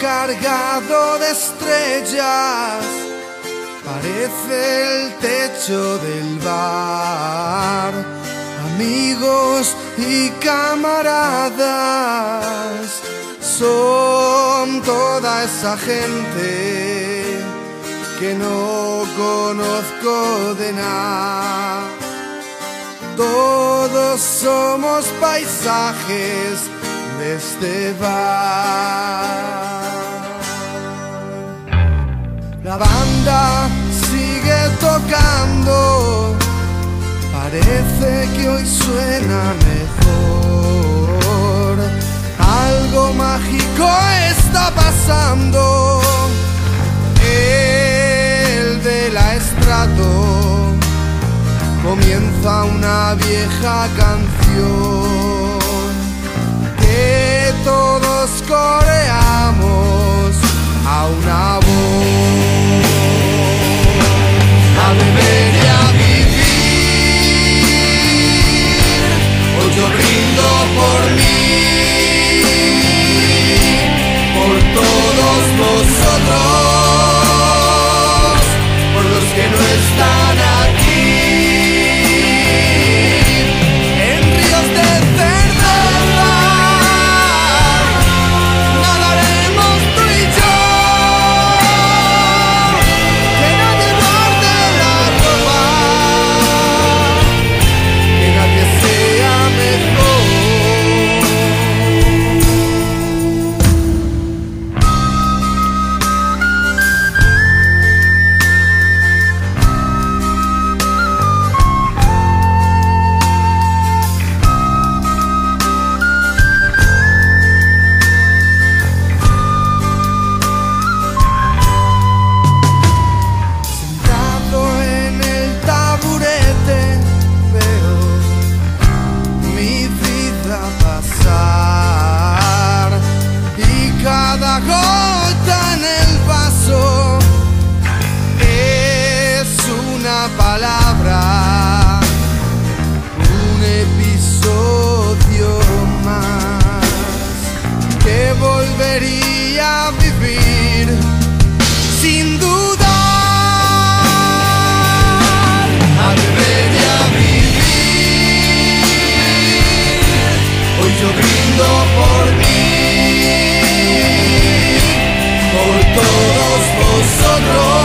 cargado de estrellas, parece el techo del bar. Amigos y camaradas son toda esa gente que no conozco de nada. Todos somos paisajes de este bar. La banda sigue tocando, parece que hoy suena mejor. Algo mágico está pasando. El de la estrato comienza una vieja canción todos vosotros, cada gota en el vaso es una palabra, un episodio más que volvería a vivir sin dudar. A beber y a vivir. Hoy yo brindo por por todos vosotros.